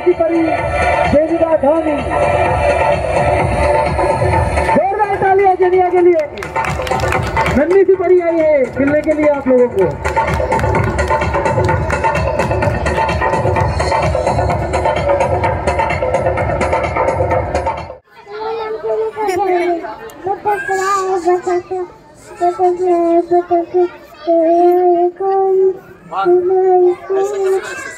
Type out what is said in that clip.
सी परी देविका धोनी। जोरदार तालियाँ जनिया के लिए। सी परी आई है खेलने के लिए आप लोगों को। Out